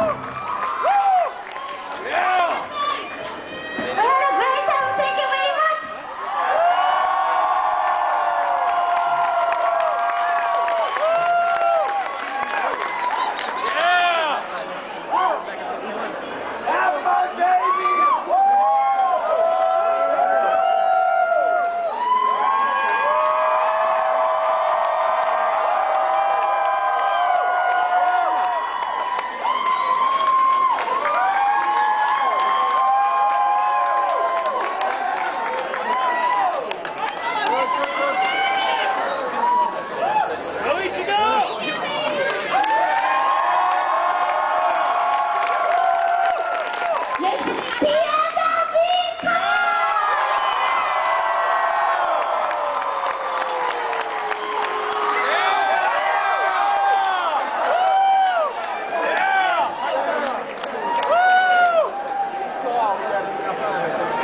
Woo! আপনার হয়েছে